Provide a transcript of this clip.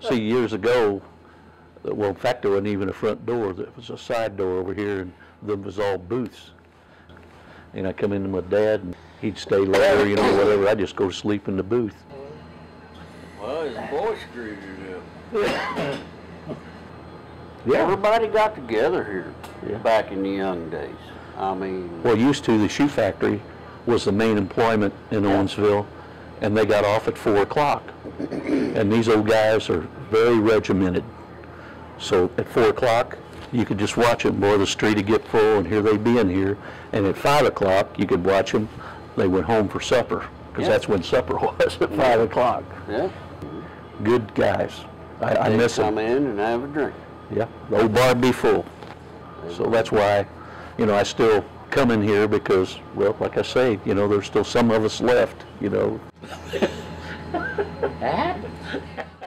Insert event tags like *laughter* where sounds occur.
See, years ago, well, in fact, there wasn't even a front door. There was a side door over here, and them was all booths. And I come in with my dad, and he'd stay later, you know, whatever. I'd just go to sleep in the booth. Well, his screwed it up. *coughs* Yeah. Everybody got together here Yeah. back in the young days. I mean, Well, used to, the shoe factory was the main employment in Owensville, and they got off at four o'clock. And these old guys are very regimented. So at four o'clock, you could just watch them, boy, the street would get full, and here they'd be in here. And at five o'clock, you could watch them, they went home for supper, because Yeah. that's when supper *laughs* was, at five o'clock. yeah, Good guys. I, I miss them. come in and have a drink. Yeah, the old bar'd be full. So that's why, you know, I still come in here because, well, like I say, you know, there's still some of us left, you know. 哎？*laughs*